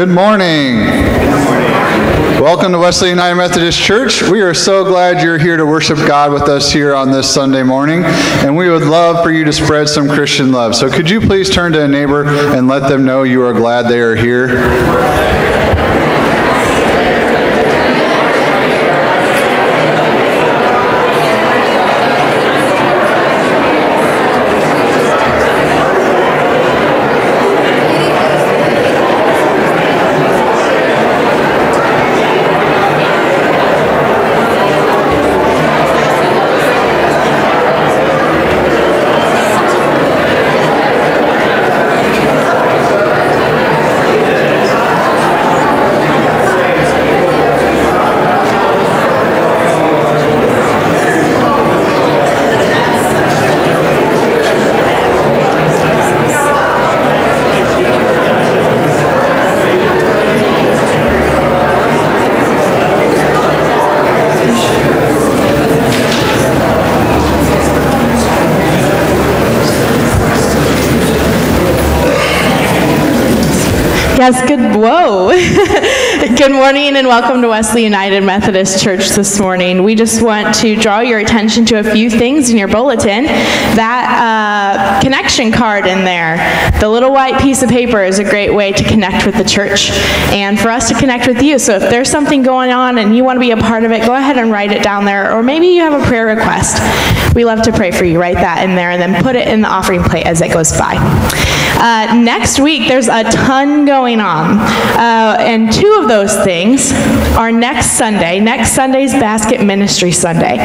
Good morning. Welcome to Wesley United Methodist Church. We are so glad you're here to worship God with us here on this Sunday morning, and we would love for you to spread some Christian love. So, could you please turn to a neighbor and let them know you are glad they are here? Yes, good. Whoa. Morning and welcome to Wesley United Methodist Church this morning. We just want to draw your attention to a few things in your bulletin. That uh, connection card in there, the little white piece of paper, is a great way to connect with the church and for us to connect with you. So if there's something going on and you want to be a part of it, go ahead and write it down there. Or maybe you have a prayer request. We love to pray for you. Write that in there and then put it in the offering plate as it goes by. Uh, next week, there's a ton going on. Uh, and two of those things are next Sunday. Next Sunday's Basket Ministry Sunday.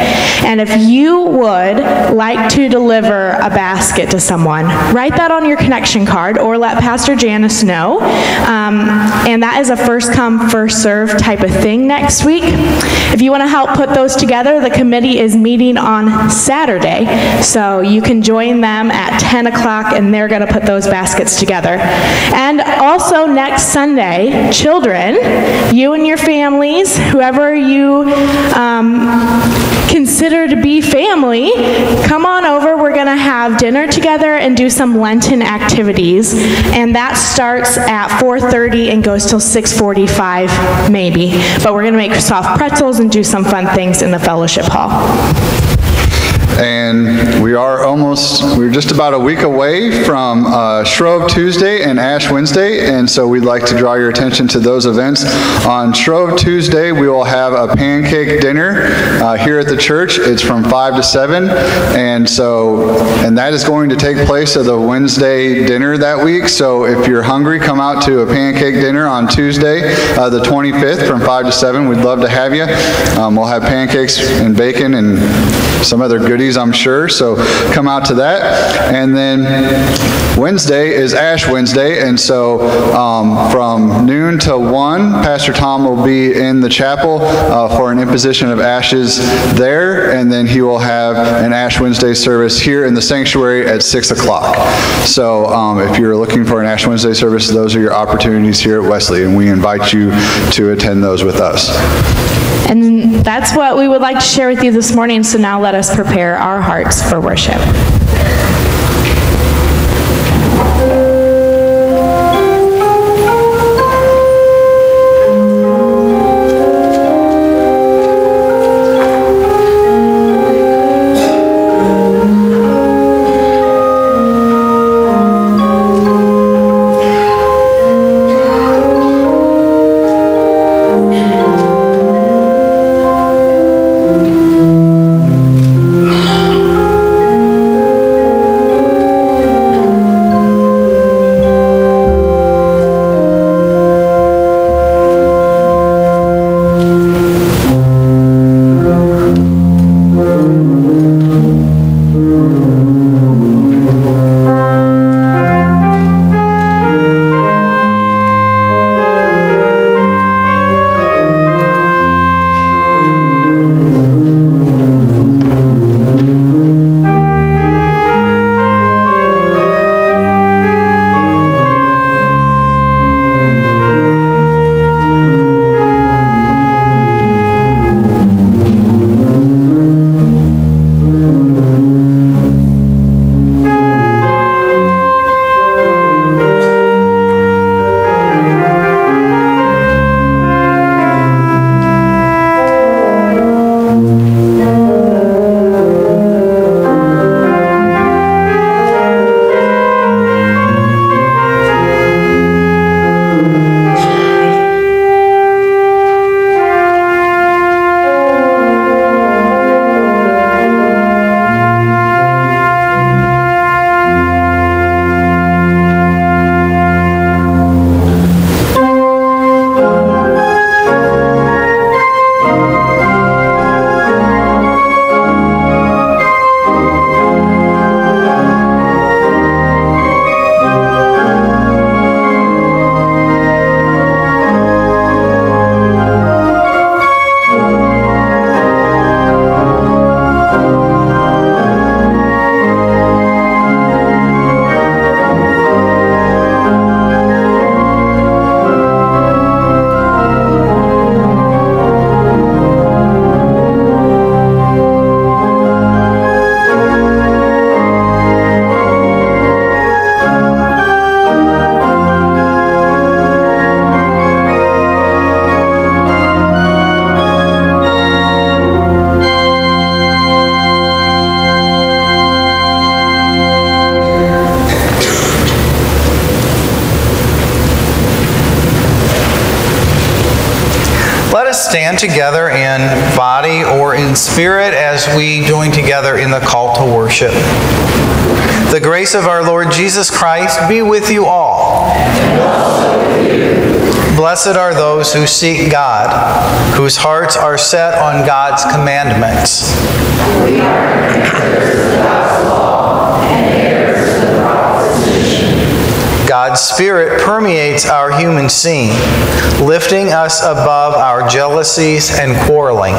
And if you would like to deliver a basket to someone, write that on your connection card or let Pastor Janice know. Um, and that is a first come, first serve type of thing next week. If you want to help put those together, the committee is meeting on Saturday. So you can join them at 10 o'clock and they're going to put those baskets together. And also next Sunday, children, you and your families, whoever you um, consider to be family, come on over. We're going to have dinner together and do some Lenten activities. And that starts at 4.30 and goes till 6.45 maybe. But we're going to make soft pretzels and do some fun things in the fellowship hall. And we are almost, we're just about a week away from uh, Shrove Tuesday and Ash Wednesday, and so we'd like to draw your attention to those events. On Shrove Tuesday, we will have a pancake dinner uh, here at the church. It's from 5 to 7, and so, and that is going to take place at the Wednesday dinner that week. So if you're hungry, come out to a pancake dinner on Tuesday, uh, the 25th, from 5 to 7. We'd love to have you. Um, we'll have pancakes and bacon and some other goodies I'm sure, so come out to that. And then Wednesday is Ash Wednesday, and so um, from noon to 1, Pastor Tom will be in the chapel uh, for an imposition of ashes there, and then he will have an Ash Wednesday service here in the sanctuary at 6 o'clock. So um, if you're looking for an Ash Wednesday service, those are your opportunities here at Wesley, and we invite you to attend those with us. And that's what we would like to share with you this morning, so now let us prepare our hearts for worship. Stand together in body or in spirit as we join together in the call to worship. The grace of our Lord Jesus Christ be with you all. Blessed are those who seek God, whose hearts are set on God's commandments. God's Spirit permeates our human scene, lifting us above our jealousies and quarreling.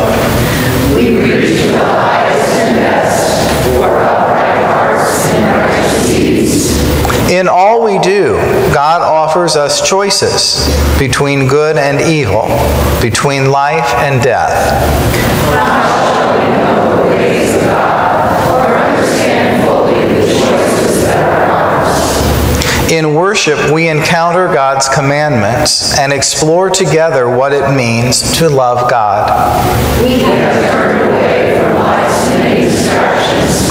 We reach the highest and best for upright hearts and righteous deeds. In all we do, God offers us choices between good and evil, between life and death. In worship, we encounter God's commandments and explore together what it means to love God. We have turned away from life's many distractions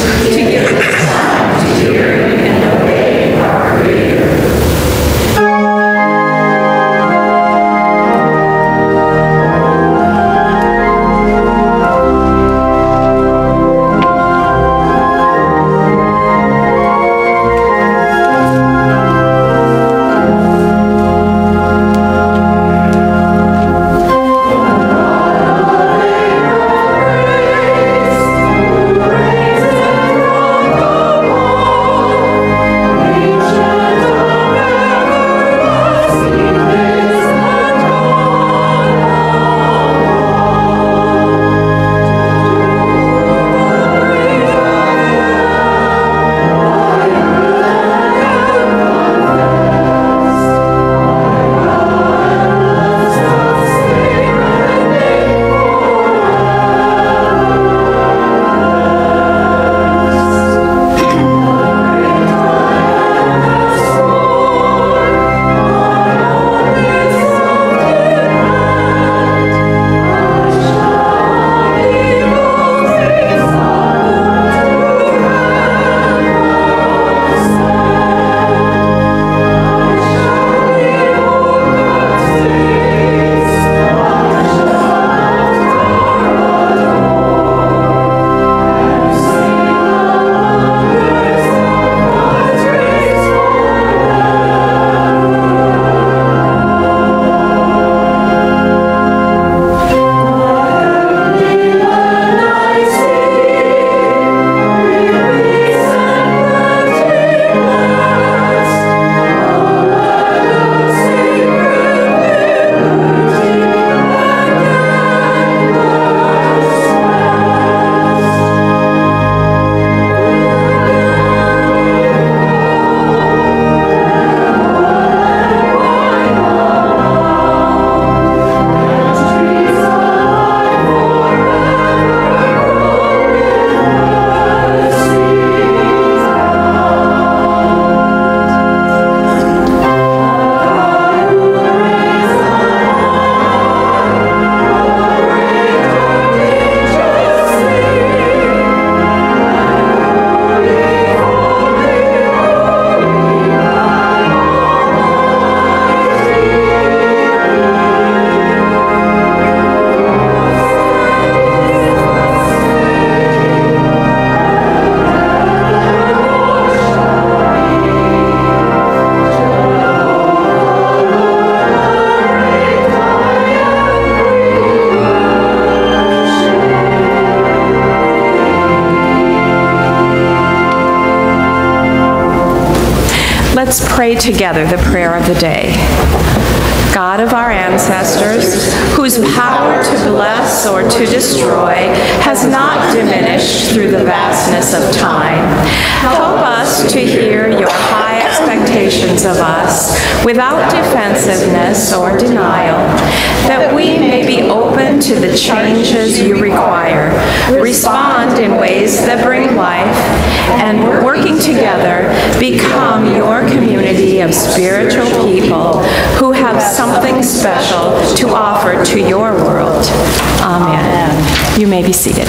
together the prayer of the day. Defensiveness or denial, that we may be open to the changes you require, respond in ways that bring life, and working together become your community of spiritual people who have something special to offer to your world. Amen. You may be seated.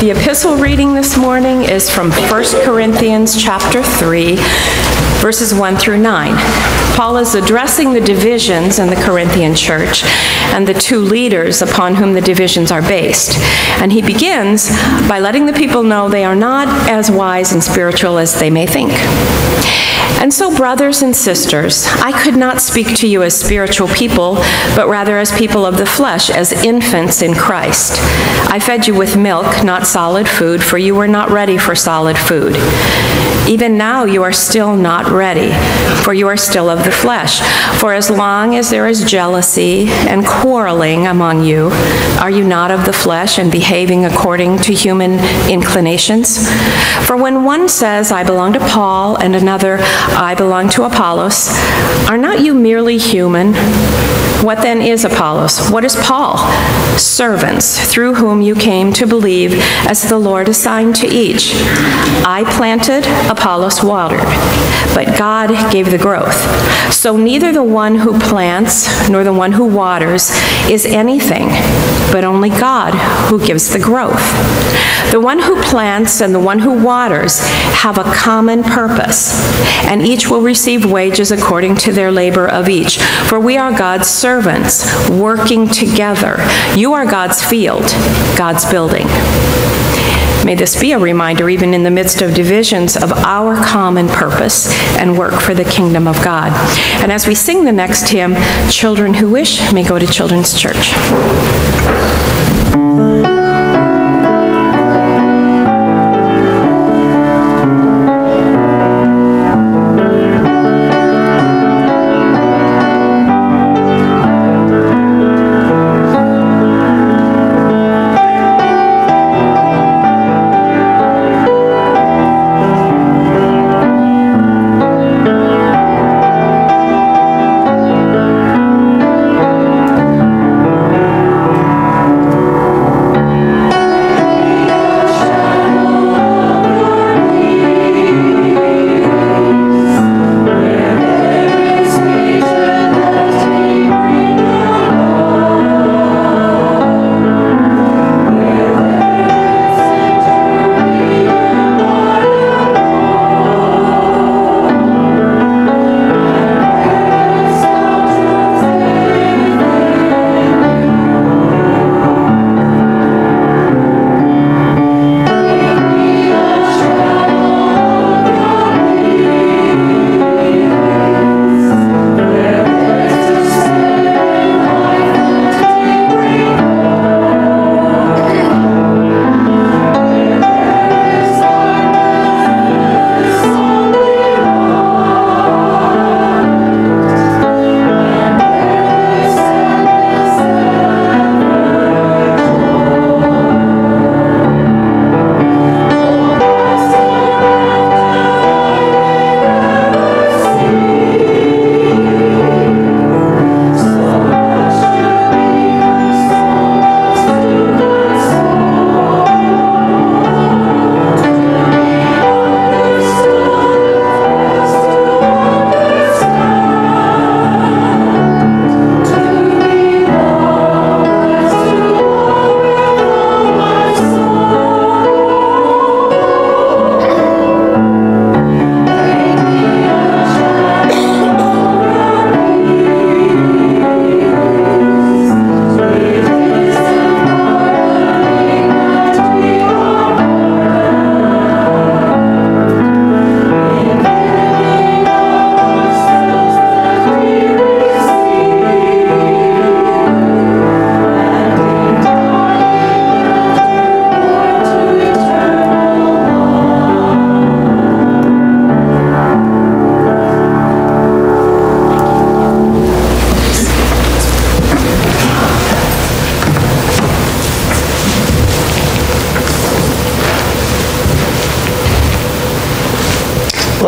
The epistle reading this morning is from 1 Corinthians chapter 3, verses 1 through 9. Paul is addressing the divisions in the Corinthian church and the two leaders upon whom the divisions are based. And he begins by letting the people know they are not as wise and spiritual as they may think. And so, brothers and sisters, I could not speak to you as spiritual people, but rather as people of the flesh, as infants in Christ. I fed you with milk, not solid food, for you were not ready for solid food. Even now you are still ready, for you are still of the flesh. For as long as there is jealousy and quarreling among you, are you not of the flesh and behaving according to human inclinations? For when one says, I belong to Paul, and another, I belong to Apollos, are not you merely human? What then is Apollos? What is Paul? Servants, through whom you came to believe, as the Lord assigned to each. I planted, Apollos watered, but God gave the growth. So neither the one who plants nor the one who waters is anything, but only God who gives the growth. The one who plants and the one who waters have a common purpose, and each will receive wages according to their labor of each. For we are God's servants working together. You are God's field, God's building. May this be a reminder, even in the midst of divisions, of our common purpose and work for the kingdom of God. And as we sing the next hymn, children who wish may go to Children's Church.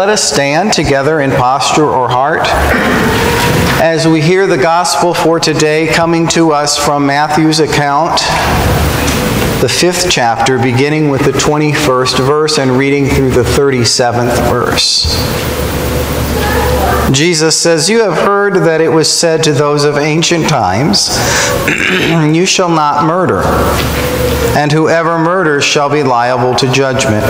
Let us stand together in posture or heart as we hear the gospel for today coming to us from Matthew's account, the fifth chapter, beginning with the 21st verse and reading through the 37th verse. Jesus says, You have heard that it was said to those of ancient times, You shall not murder, and whoever murders shall be liable to judgment.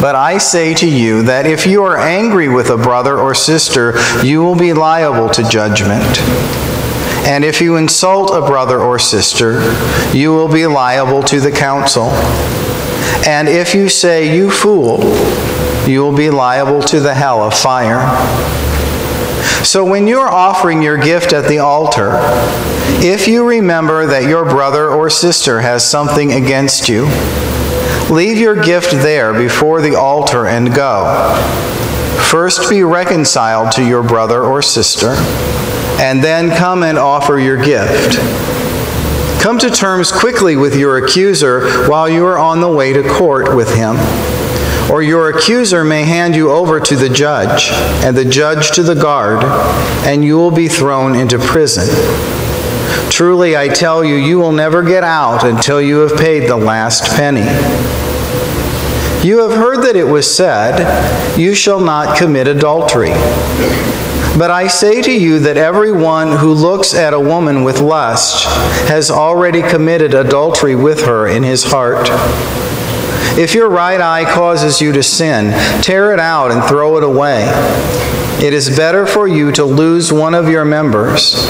But I say to you that if you are angry with a brother or sister, you will be liable to judgment. And if you insult a brother or sister, you will be liable to the council. And if you say, You fool, you will be liable to the hell of fire. So when you're offering your gift at the altar, if you remember that your brother or sister has something against you, Leave your gift there before the altar and go. First be reconciled to your brother or sister, and then come and offer your gift. Come to terms quickly with your accuser while you are on the way to court with him. Or your accuser may hand you over to the judge, and the judge to the guard, and you will be thrown into prison. Truly, I tell you, you will never get out until you have paid the last penny. You have heard that it was said, You shall not commit adultery. But I say to you that everyone who looks at a woman with lust has already committed adultery with her in his heart. If your right eye causes you to sin, tear it out and throw it away. It is better for you to lose one of your members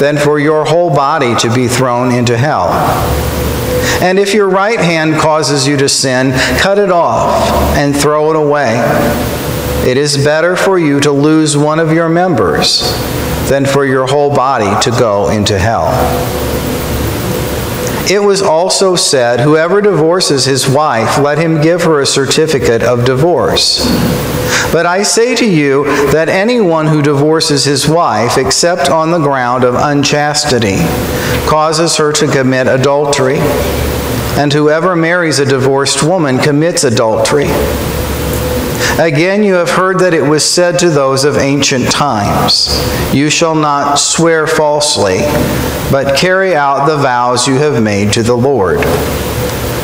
than for your whole body to be thrown into hell. And if your right hand causes you to sin, cut it off and throw it away. It is better for you to lose one of your members than for your whole body to go into hell. It was also said, Whoever divorces his wife, let him give her a certificate of divorce. But I say to you that anyone who divorces his wife, except on the ground of unchastity, causes her to commit adultery. And whoever marries a divorced woman commits adultery. Again, you have heard that it was said to those of ancient times, You shall not swear falsely, but carry out the vows you have made to the Lord.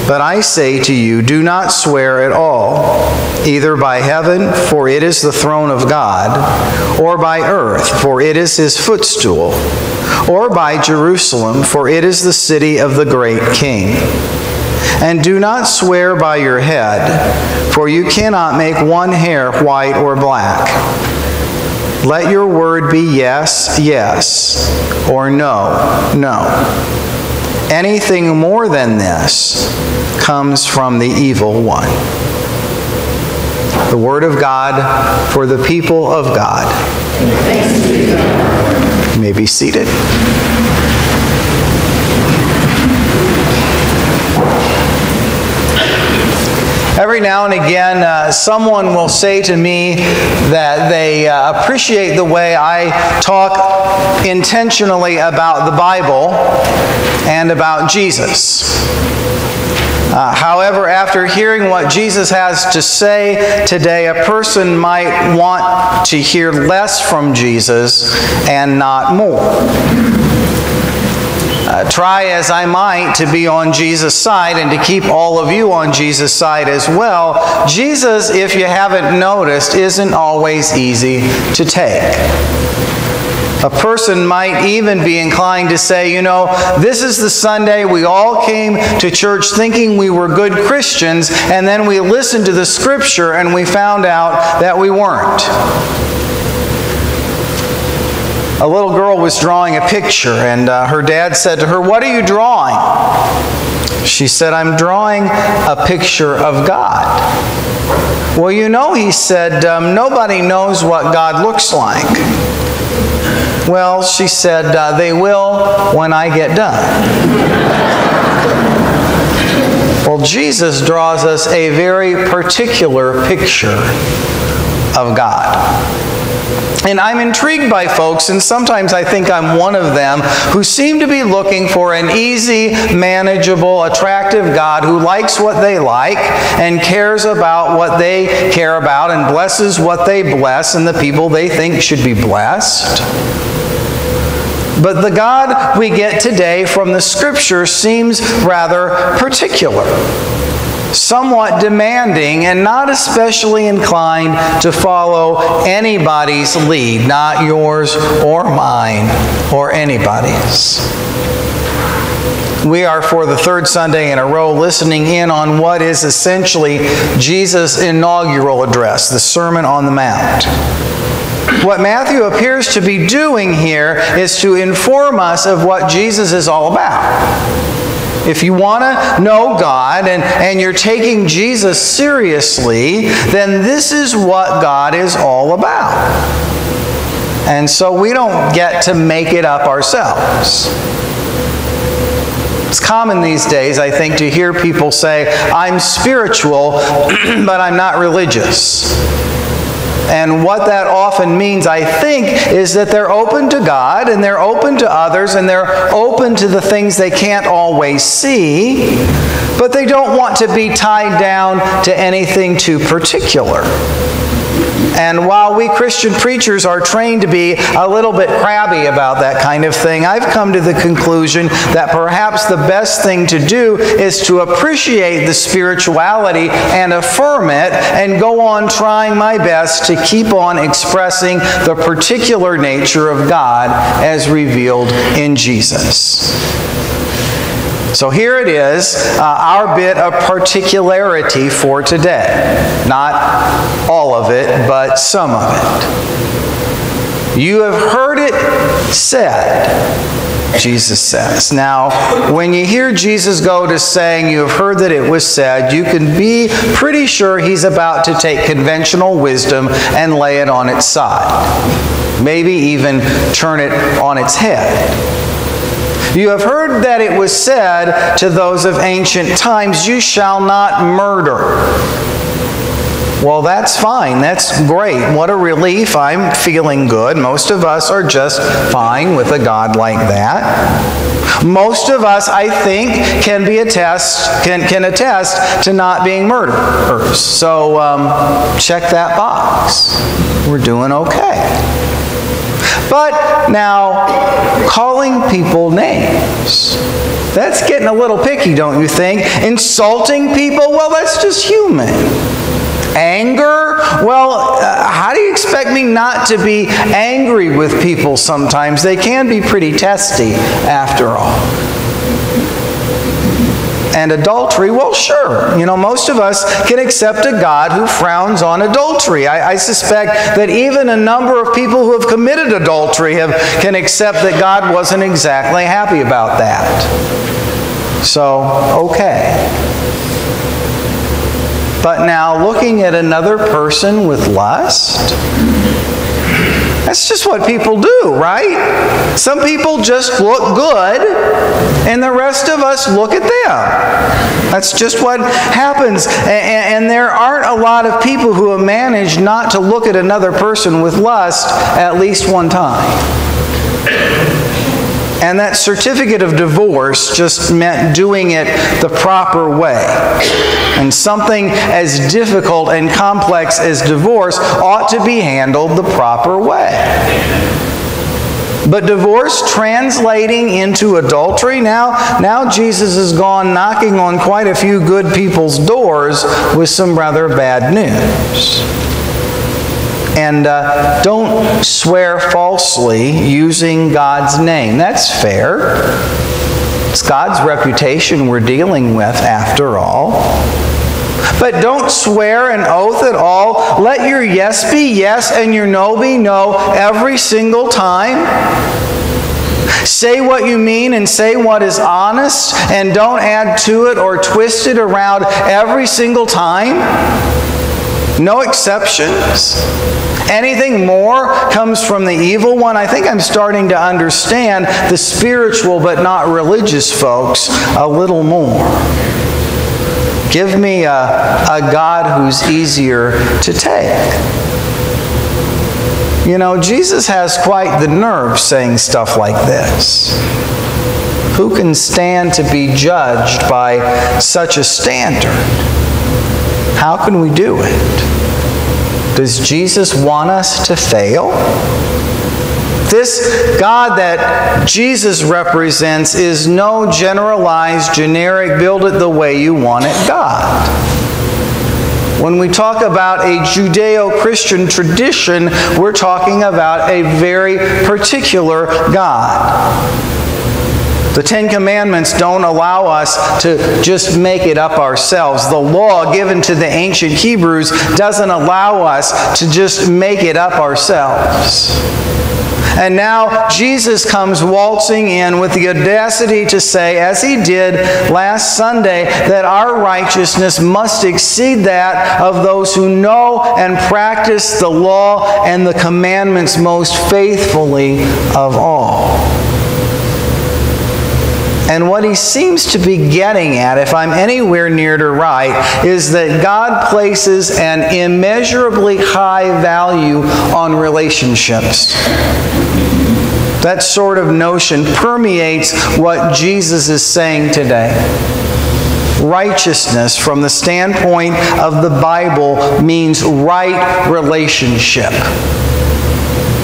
But I say to you, do not swear at all, either by heaven, for it is the throne of God, or by earth, for it is his footstool, or by Jerusalem, for it is the city of the great king. And do not swear by your head, for you cannot make one hair white or black. Let your word be yes, yes, or no, no. Anything more than this comes from the evil one. The word of God for the people of God. You may be seated. Every now and again, uh, someone will say to me that they uh, appreciate the way I talk intentionally about the Bible and about Jesus. Uh, however, after hearing what Jesus has to say today, a person might want to hear less from Jesus and not more. Uh, try as I might to be on Jesus' side and to keep all of you on Jesus' side as well, Jesus, if you haven't noticed, isn't always easy to take. A person might even be inclined to say, you know, this is the Sunday we all came to church thinking we were good Christians, and then we listened to the scripture and we found out that we weren't a little girl was drawing a picture, and uh, her dad said to her, What are you drawing? She said, I'm drawing a picture of God. Well, you know, he said, um, nobody knows what God looks like. Well, she said, uh, they will when I get done. well, Jesus draws us a very particular picture of God. And I'm intrigued by folks, and sometimes I think I'm one of them, who seem to be looking for an easy, manageable, attractive God who likes what they like and cares about what they care about and blesses what they bless and the people they think should be blessed. But the God we get today from the Scripture seems rather particular somewhat demanding and not especially inclined to follow anybody's lead, not yours or mine or anybody's. We are, for the third Sunday in a row, listening in on what is essentially Jesus' inaugural address, the Sermon on the Mount. What Matthew appears to be doing here is to inform us of what Jesus is all about. If you want to know God and, and you're taking Jesus seriously, then this is what God is all about. And so we don't get to make it up ourselves. It's common these days, I think, to hear people say, I'm spiritual, but I'm not religious. And what that often means, I think, is that they're open to God and they're open to others and they're open to the things they can't always see, but they don't want to be tied down to anything too particular. And while we Christian preachers are trained to be a little bit crabby about that kind of thing, I've come to the conclusion that perhaps the best thing to do is to appreciate the spirituality and affirm it and go on trying my best to keep on expressing the particular nature of God as revealed in Jesus. So here it is, uh, our bit of particularity for today. Not all of it, but some of it. You have heard it said, Jesus says. Now, when you hear Jesus go to saying, You have heard that it was said, you can be pretty sure he's about to take conventional wisdom and lay it on its side. Maybe even turn it on its head. You have heard that it was said to those of ancient times, You shall not murder. Well, that's fine. That's great. What a relief. I'm feeling good. Most of us are just fine with a God like that. Most of us, I think, can be attest can, can attest to not being murderers. So um, check that box. We're doing okay. But now, calling people names. That's getting a little picky, don't you think? Insulting people? Well, that's just human. Anger? Well, uh, how do you expect me not to be angry with people sometimes? They can be pretty testy, after all and adultery, well, sure. You know, most of us can accept a God who frowns on adultery. I, I suspect that even a number of people who have committed adultery have, can accept that God wasn't exactly happy about that. So, okay. But now, looking at another person with lust, that's just what people do, right? Some people just look good, and the rest of us look at them. That's just what happens. And, there aren't a lot of people who have managed not to look at another person with lust at least one time. And that certificate of divorce just meant doing it the proper way. And something as difficult and complex as divorce ought to be handled the proper way. But divorce translating into adultery, now, now Jesus has gone knocking on quite a few good people's doors with some rather bad news. And uh, don't swear falsely using God's name. That's fair. It's God's reputation we're dealing with, after all. But don't swear an oath at all. Let your yes be yes and your no be no every single time. Say what you mean and say what is honest, and don't add to it or twist it around every single time. No exceptions. Anything more comes from the evil one. I think I'm starting to understand the spiritual but not religious folks a little more. Give me a, a God who's easier to take. You know, Jesus has quite the nerve saying stuff like this. Who can stand to be judged by such a standard? How can we do it? Does Jesus want us to fail? This God that Jesus represents is no generalized, generic, build it the way you want it God. When we talk about a Judeo Christian tradition, we're talking about a very particular God. The Ten Commandments don't allow us to just make it up ourselves. The law given to the ancient Hebrews doesn't allow us to just make it up ourselves. And now Jesus comes waltzing in with the audacity to say, as he did last Sunday, that our righteousness must exceed that of those who know and practice the law and the commandments most faithfully of all. And what he seems to be getting at, if I'm anywhere near to right, is that God places an immeasurably high value on relationships. That sort of notion permeates what Jesus is saying today. Righteousness, from the standpoint of the Bible, means right relationship.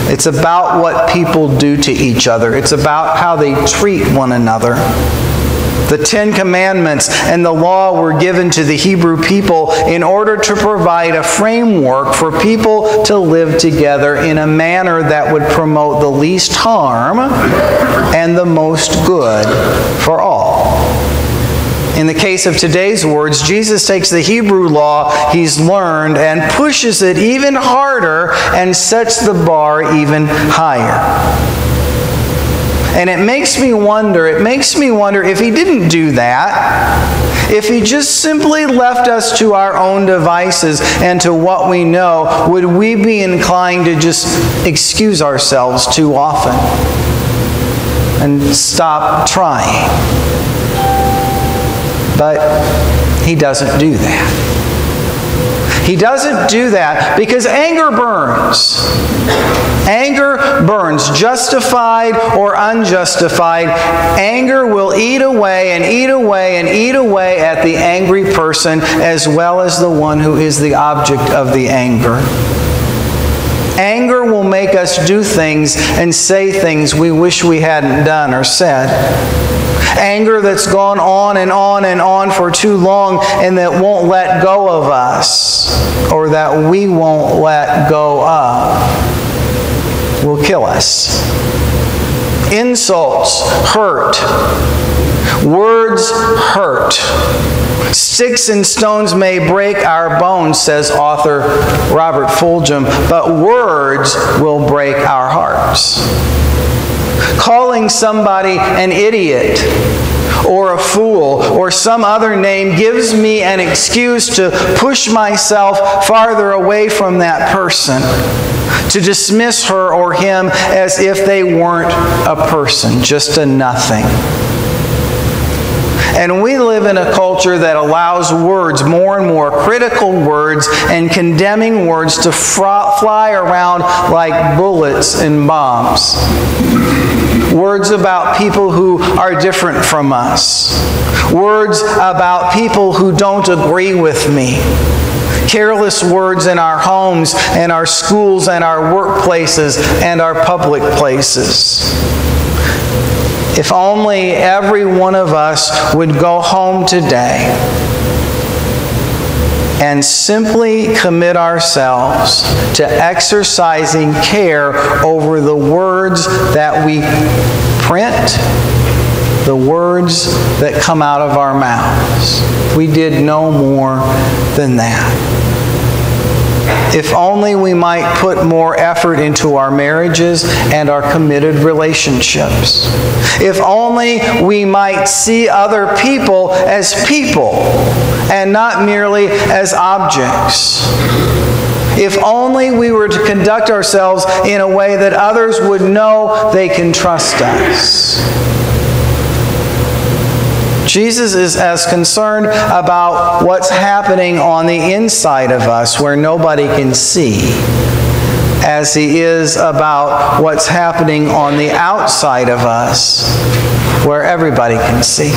It's about what people do to each other. It's about how they treat one another. The Ten Commandments and the law were given to the Hebrew people in order to provide a framework for people to live together in a manner that would promote the least harm and the most good for all. In the case of today's words, Jesus takes the Hebrew law he's learned and pushes it even harder and sets the bar even higher. And it makes me wonder, it makes me wonder if he didn't do that, if he just simply left us to our own devices and to what we know, would we be inclined to just excuse ourselves too often and stop trying? But he doesn't do that. He doesn't do that because anger burns. Anger burns, justified or unjustified. Anger will eat away and eat away and eat away at the angry person as well as the one who is the object of the anger. Anger will make us do things and say things we wish we hadn't done or said. Anger that's gone on and on and on for too long and that won't let go of us or that we won't let go of will kill us. Insults hurt. Words hurt. Sticks and stones may break our bones, says author Robert Fulghum, but words will break our hearts. Calling somebody an idiot or a fool or some other name gives me an excuse to push myself farther away from that person, to dismiss her or him as if they weren't a person, just a nothing. And we live in a culture that allows words, more and more critical words and condemning words, to fly around like bullets and bombs. Words about people who are different from us. Words about people who don't agree with me careless words in our homes and our schools and our workplaces and our public places. If only every one of us would go home today and simply commit ourselves to exercising care over the words that we print, the words that come out of our mouths. We did no more than that. If only we might put more effort into our marriages and our committed relationships. If only we might see other people as people and not merely as objects. If only we were to conduct ourselves in a way that others would know they can trust us. Jesus is as concerned about what's happening on the inside of us where nobody can see as He is about what's happening on the outside of us, where everybody can see.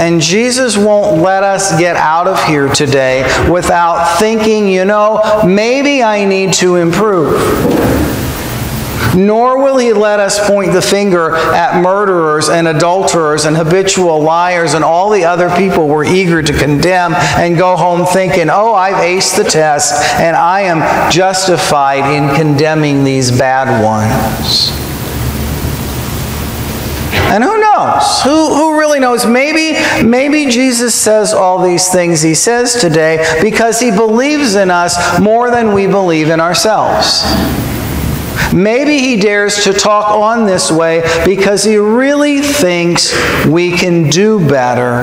And Jesus won't let us get out of here today without thinking, you know, maybe I need to improve. Nor will he let us point the finger at murderers and adulterers and habitual liars and all the other people we're eager to condemn and go home thinking, oh, I've aced the test and I am justified in condemning these bad ones. And who knows? Who, who really knows? Maybe, maybe Jesus says all these things he says today because he believes in us more than we believe in ourselves. Maybe he dares to talk on this way because he really thinks we can do better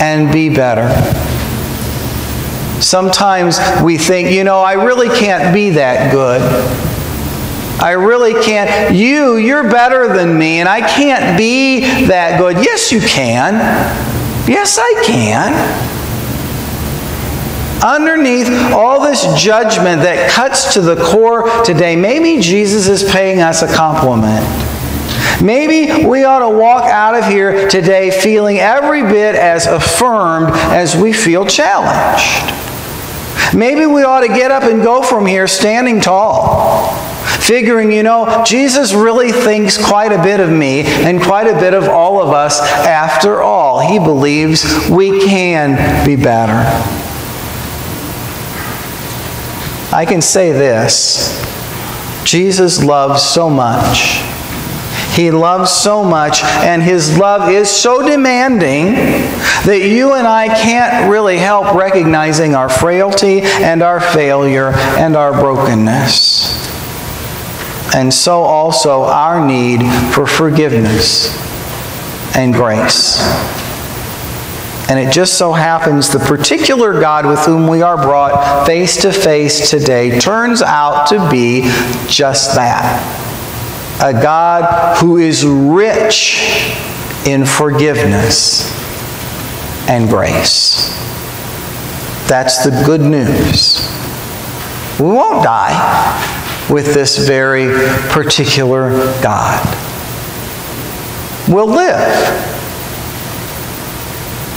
and be better. Sometimes we think, you know, I really can't be that good. I really can't. You, you're better than me, and I can't be that good. Yes, you can. Yes, I can. Underneath all this judgment that cuts to the core today, maybe Jesus is paying us a compliment. Maybe we ought to walk out of here today feeling every bit as affirmed as we feel challenged. Maybe we ought to get up and go from here standing tall figuring, you know, Jesus really thinks quite a bit of me and quite a bit of all of us after all. He believes we can be better. I can say this Jesus loves so much. He loves so much, and His love is so demanding that you and I can't really help recognizing our frailty and our failure and our brokenness and so also our need for forgiveness and grace. And it just so happens the particular God with whom we are brought face to face today turns out to be just that a God who is rich in forgiveness and grace. That's the good news. We won't die with this very particular God. We'll live.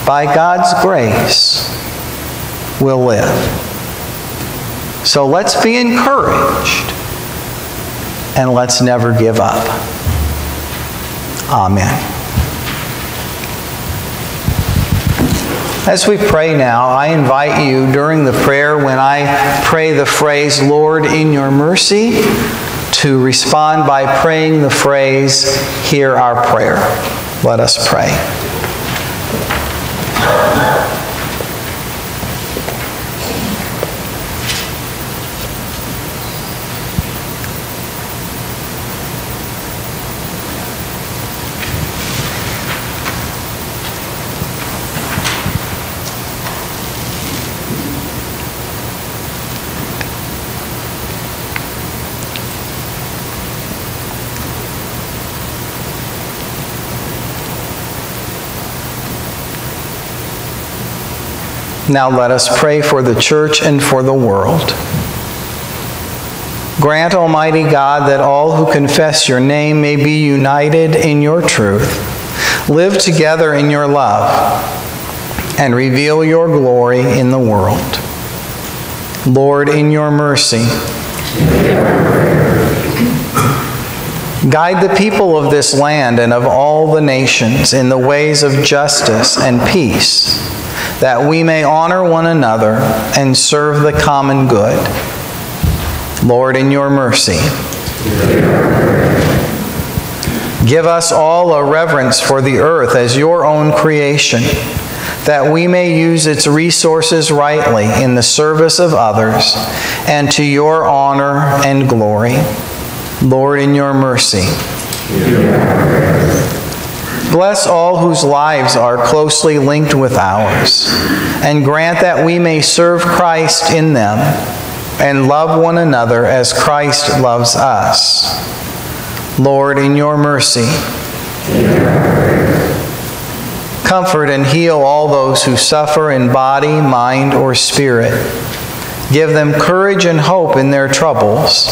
By God's grace, we'll live. So let's be encouraged and let's never give up. Amen. As we pray now, I invite you during the prayer when I pray the phrase, Lord, in your mercy, to respond by praying the phrase, Hear our prayer. Let us pray. Oh, Now let us pray for the church and for the world. Grant, Almighty God, that all who confess your name may be united in your truth, live together in your love, and reveal your glory in the world. Lord, in your mercy, guide the people of this land and of all the nations in the ways of justice and peace that we may honor one another and serve the common good. Lord, in your mercy. Give us all a reverence for the earth as your own creation, that we may use its resources rightly in the service of others and to your honor and glory. Lord, in your mercy. Bless all whose lives are closely linked with ours, and grant that we may serve Christ in them and love one another as Christ loves us. Lord, in your mercy, comfort and heal all those who suffer in body, mind, or spirit. Give them courage and hope in their troubles,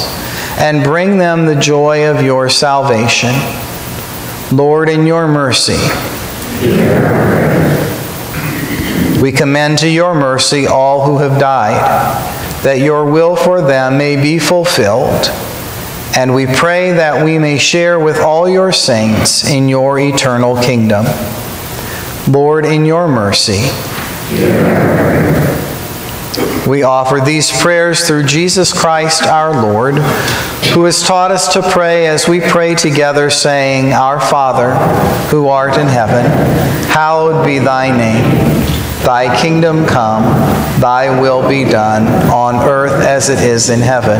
and bring them the joy of your salvation. Lord, in your mercy, we commend to your mercy all who have died, that your will for them may be fulfilled. And we pray that we may share with all your saints in your eternal kingdom. Lord, in your mercy, we offer these prayers through Jesus Christ our Lord, who has taught us to pray as we pray together, saying, Our Father, who art in heaven, hallowed be thy name. Thy kingdom come, thy will be done, on earth as it is in heaven.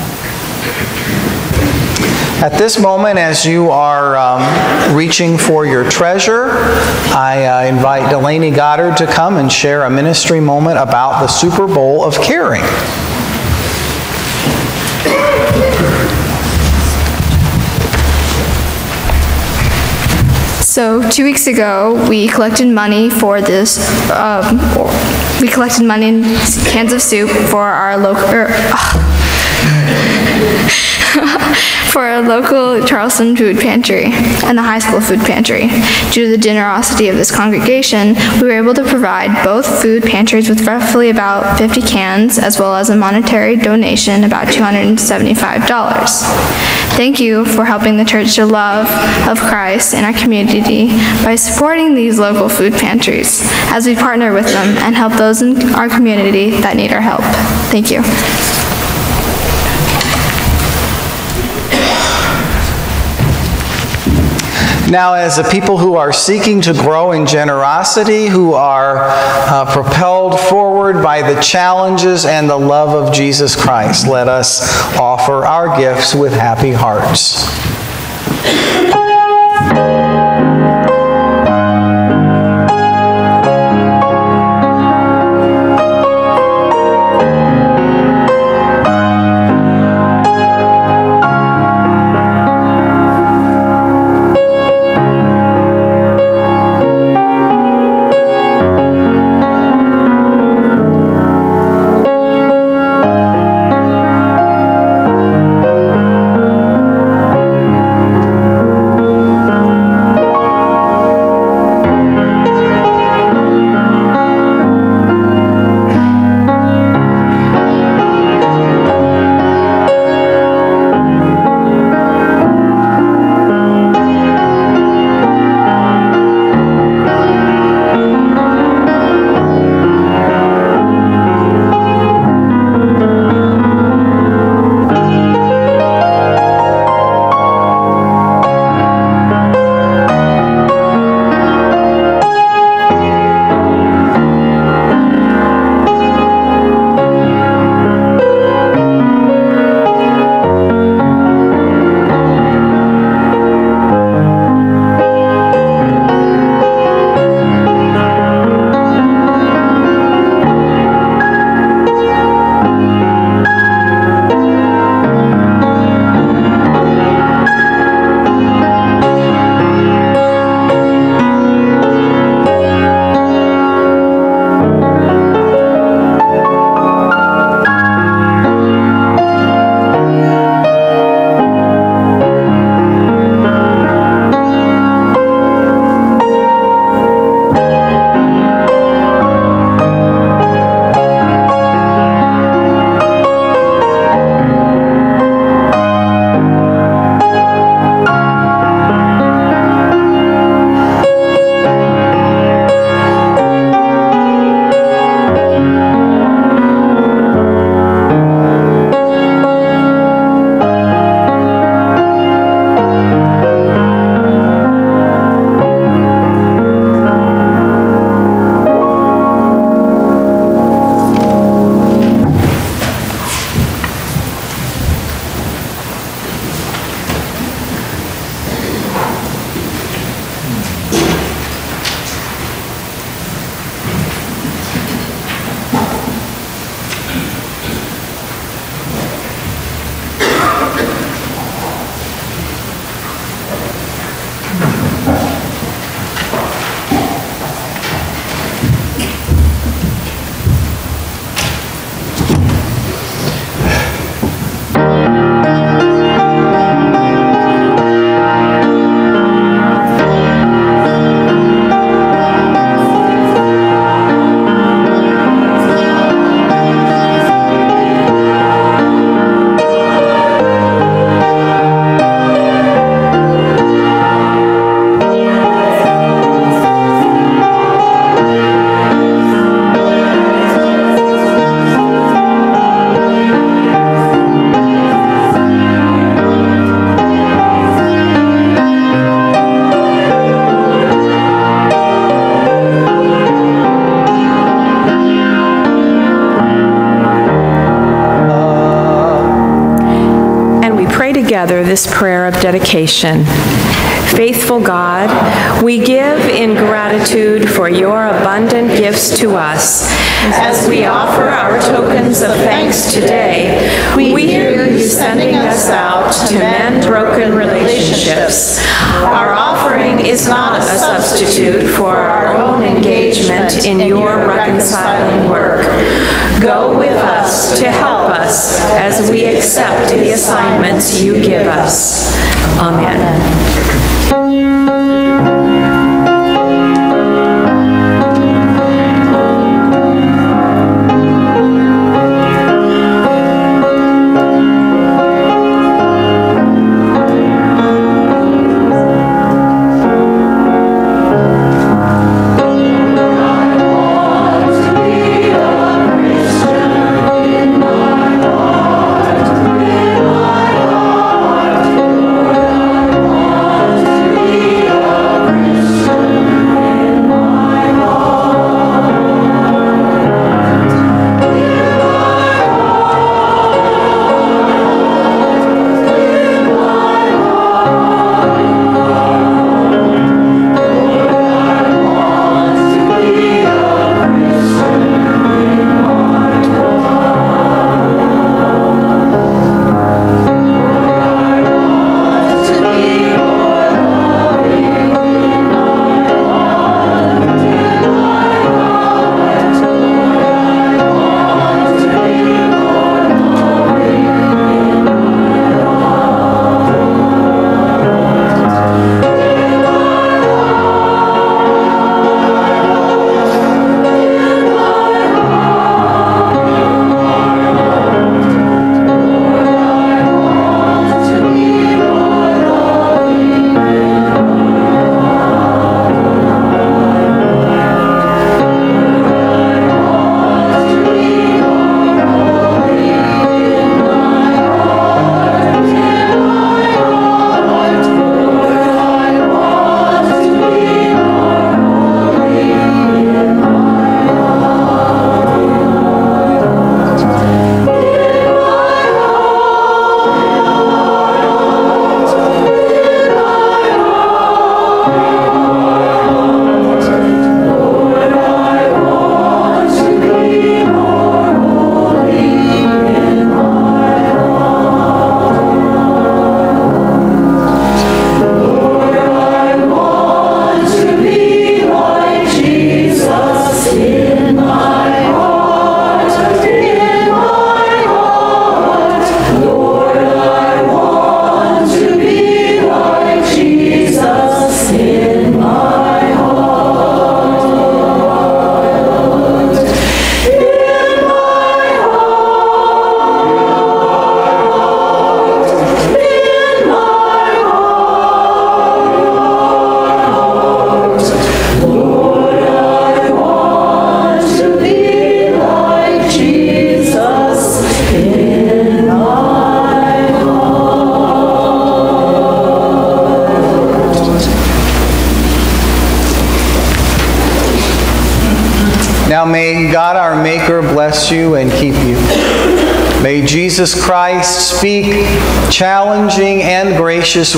At this moment, as you are um, reaching for your treasure, I uh, invite Delaney Goddard to come and share a ministry moment about the Souper Bowl of caring. So two weeks ago, we collected money for this. Um, we collected money in cans of soup for our local. Er, for a local Charleston food pantry and the high school food pantry. Due to the generosity of this congregation, we were able to provide both food pantries with roughly about 50 cans, as well as a monetary donation about $275. Thank you for helping the church to love of Christ in our community by supporting these local food pantries as we partner with them and help those in our community that need our help. Thank you. Now, as a people who are seeking to grow in generosity, who are uh, propelled forward by the challenges and the love of Jesus Christ, let us offer our gifts with happy hearts. Dedication. Faithful God, we give in gratitude for your abundant gifts to us. As we offer our tokens of thanks today, we hear you sending us out to mend broken relationships. Our offering is not a substitute for our own engagement in your reconciling work. Go with us to help us as we accept the assignments you give us. Amen.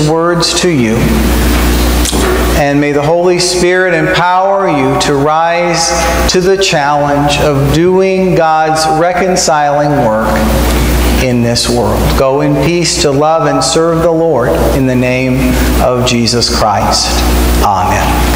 Words to you. And may the Holy Spirit empower you to rise to the challenge of doing God's reconciling work in this world. Go in peace to love and serve the Lord in the name of Jesus Christ. Amen.